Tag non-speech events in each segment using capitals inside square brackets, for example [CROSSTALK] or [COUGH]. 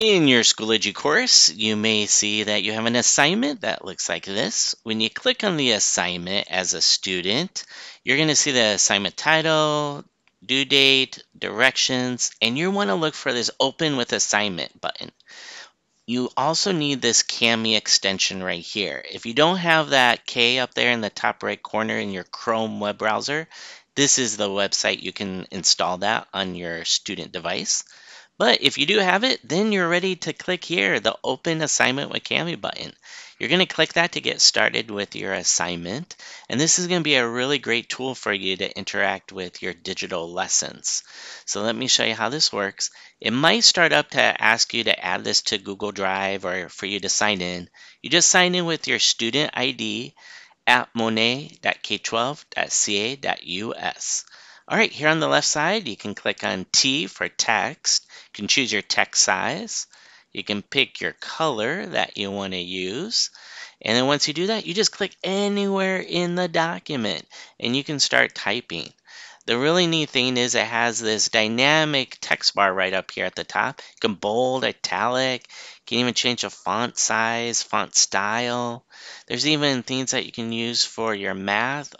In your Schoology course, you may see that you have an assignment that looks like this. When you click on the assignment as a student, you're going to see the assignment title, due date, directions, and you want to look for this Open with Assignment button. You also need this Kami extension right here. If you don't have that K up there in the top right corner in your Chrome web browser, this is the website you can install that on your student device. But if you do have it, then you're ready to click here, the Open Assignment with Kami button. You're going to click that to get started with your assignment. And this is going to be a really great tool for you to interact with your digital lessons. So let me show you how this works. It might start up to ask you to add this to Google Drive or for you to sign in. You just sign in with your student ID at monet.k12.ca.us. All right, here on the left side, you can click on T for text. You can choose your text size. You can pick your color that you want to use. And then once you do that, you just click anywhere in the document and you can start typing. The really neat thing is it has this dynamic text bar right up here at the top. You can bold, italic, you can even change the font size, font style. There's even things that you can use for your math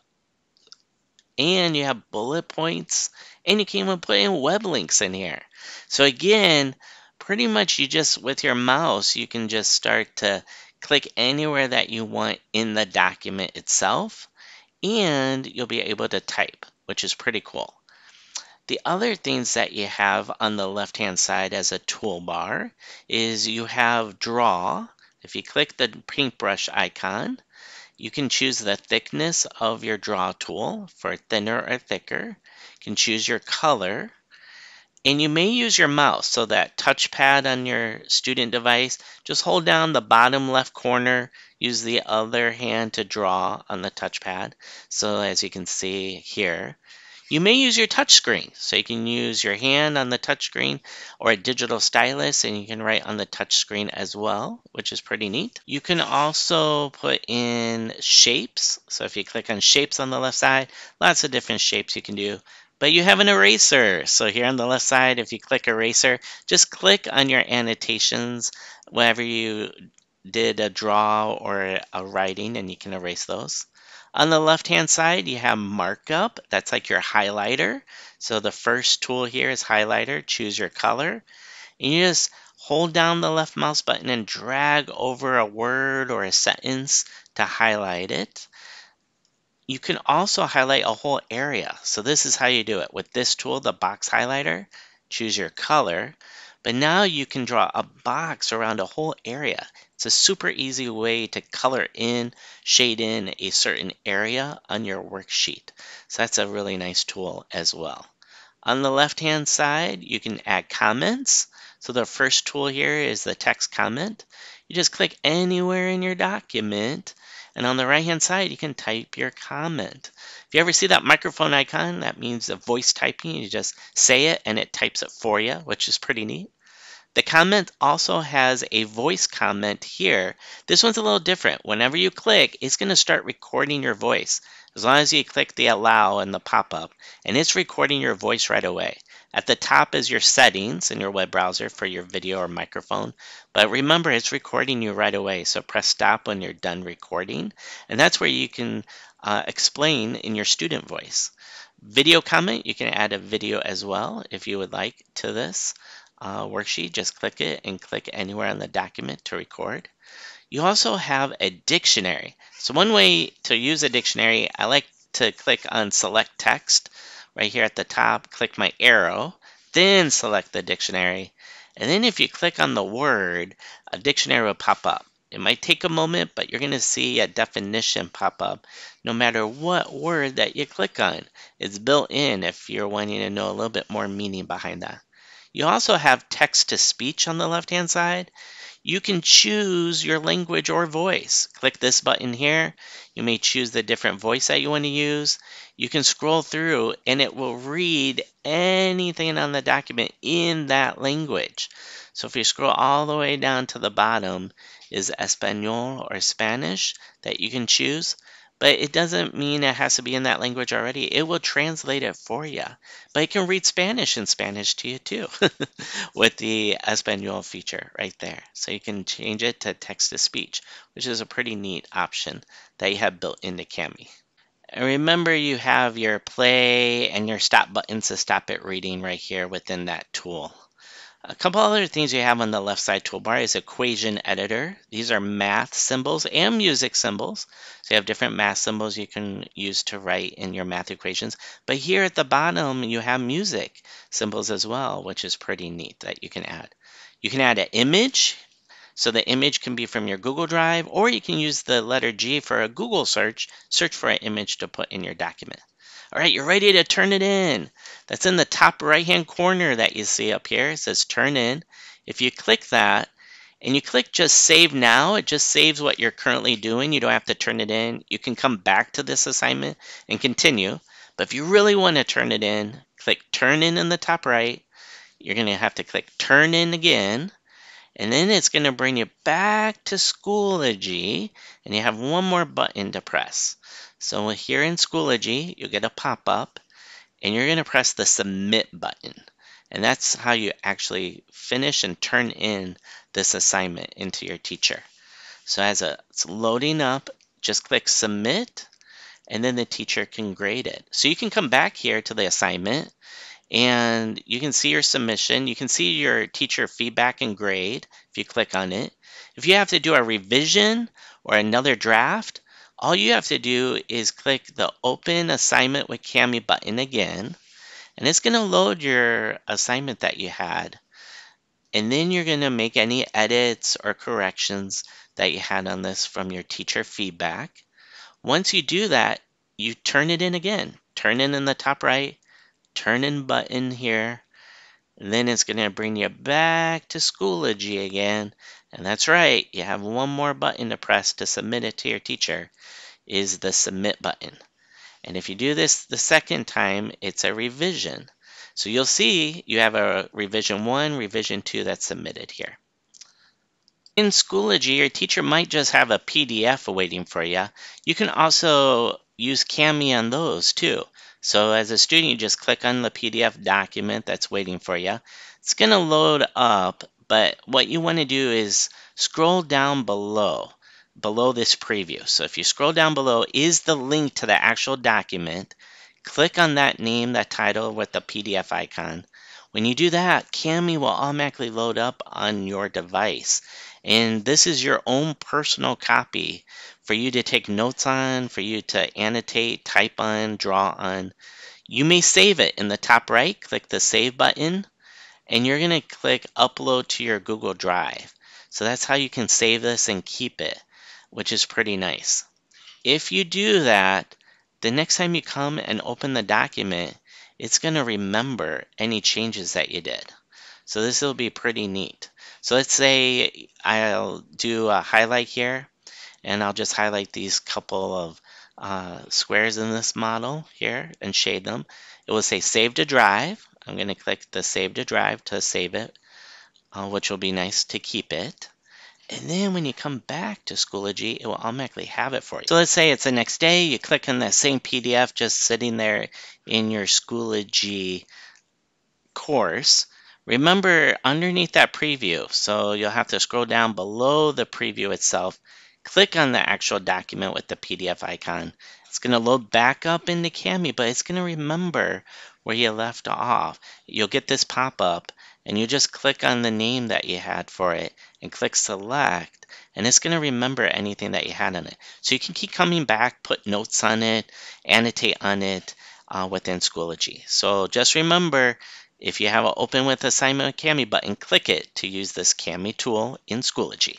and you have bullet points and you can even put in web links in here. So again, pretty much you just with your mouse you can just start to click anywhere that you want in the document itself and you'll be able to type, which is pretty cool. The other things that you have on the left hand side as a toolbar is you have draw. If you click the paintbrush icon, you can choose the thickness of your draw tool for thinner or thicker. You can choose your color. And you may use your mouse, so that touchpad on your student device, just hold down the bottom left corner, use the other hand to draw on the touchpad. So as you can see here, you may use your touchscreen, so you can use your hand on the touchscreen or a digital stylus and you can write on the touchscreen as well, which is pretty neat. You can also put in shapes. So if you click on shapes on the left side, lots of different shapes you can do. But you have an eraser. So here on the left side, if you click eraser, just click on your annotations wherever you did a draw or a writing and you can erase those. On the left-hand side, you have markup. That's like your highlighter. So the first tool here is highlighter. Choose your color. And you just hold down the left mouse button and drag over a word or a sentence to highlight it. You can also highlight a whole area. So this is how you do it. With this tool, the box highlighter, choose your color. But now you can draw a box around a whole area. It's a super easy way to color in, shade in a certain area on your worksheet. So that's a really nice tool as well. On the left-hand side, you can add comments. So the first tool here is the text comment. You just click anywhere in your document, and on the right-hand side, you can type your comment. If you ever see that microphone icon, that means the voice typing. You just say it, and it types it for you, which is pretty neat. The comment also has a voice comment here. This one's a little different. Whenever you click, it's going to start recording your voice. As long as you click the allow and the pop-up, and it's recording your voice right away. At the top is your settings in your web browser for your video or microphone. But remember, it's recording you right away. So press stop when you're done recording. And that's where you can uh, explain in your student voice. Video comment, you can add a video as well if you would like to this uh, worksheet, just click it and click anywhere on the document to record. You also have a dictionary. So one way to use a dictionary, I like to click on select text right here at the top, click my arrow, then select the dictionary. And then if you click on the word, a dictionary will pop up. It might take a moment, but you're going to see a definition pop up no matter what word that you click on. It's built in if you're wanting to know a little bit more meaning behind that. You also have text to speech on the left hand side. You can choose your language or voice. Click this button here. You may choose the different voice that you want to use. You can scroll through and it will read anything on the document in that language. So if you scroll all the way down to the bottom is Espanol or Spanish that you can choose. But it doesn't mean it has to be in that language already. It will translate it for you. But it can read Spanish in Spanish to you too [LAUGHS] with the Espanol feature right there. So you can change it to text to speech, which is a pretty neat option that you have built into Kami. And remember you have your play and your stop buttons to stop it reading right here within that tool. A couple other things you have on the left side toolbar is equation editor. These are math symbols and music symbols. So you have different math symbols you can use to write in your math equations. But here at the bottom, you have music symbols as well, which is pretty neat that you can add. You can add an image. So the image can be from your Google Drive, or you can use the letter G for a Google search, search for an image to put in your document. All right, you're ready to turn it in. That's in the top right-hand corner that you see up here. It says turn in. If you click that and you click just save now, it just saves what you're currently doing. You don't have to turn it in. You can come back to this assignment and continue. But if you really want to turn it in, click turn in in the top right. You're going to have to click turn in again. And then it's going to bring you back to Schoology, and you have one more button to press. So here in Schoology, you'll get a pop-up, and you're going to press the Submit button. And that's how you actually finish and turn in this assignment into your teacher. So as it's loading up, just click Submit, and then the teacher can grade it. So you can come back here to the assignment, and you can see your submission. You can see your teacher feedback and grade if you click on it. If you have to do a revision or another draft, all you have to do is click the Open Assignment with Kami button again, and it's going to load your assignment that you had. And then you're going to make any edits or corrections that you had on this from your teacher feedback. Once you do that, you turn it in again. Turn in in the top right, turn in button here, and then it's going to bring you back to Schoology again. And that's right, you have one more button to press to submit it to your teacher is the submit button. And if you do this the second time, it's a revision. So you'll see you have a revision one, revision two that's submitted here. In Schoology, your teacher might just have a PDF waiting for you. You can also use Kami on those too. So as a student, you just click on the PDF document that's waiting for you. It's going to load up, but what you want to do is scroll down below below this preview. So if you scroll down below is the link to the actual document. Click on that name, that title with the PDF icon. When you do that, Kami will automatically load up on your device. And this is your own personal copy for you to take notes on, for you to annotate, type on, draw on. You may save it in the top right, click the Save button, and you're going to click Upload to your Google Drive. So that's how you can save this and keep it which is pretty nice. If you do that, the next time you come and open the document, it's going to remember any changes that you did. So this will be pretty neat. So let's say I'll do a highlight here, and I'll just highlight these couple of uh, squares in this model here and shade them. It will say save to drive. I'm going to click the save to drive to save it, uh, which will be nice to keep it. And then when you come back to Schoology, it will automatically have it for you. So let's say it's the next day, you click on that same PDF just sitting there in your Schoology course. Remember underneath that preview, so you'll have to scroll down below the preview itself, click on the actual document with the PDF icon. It's going to load back up into Kami, but it's going to remember where you left off. You'll get this pop-up and you just click on the name that you had for it and click select and it's going to remember anything that you had on it. So you can keep coming back, put notes on it, annotate on it uh, within Schoology. So just remember, if you have an Open with Assignment with Kami button, click it to use this Kami tool in Schoology.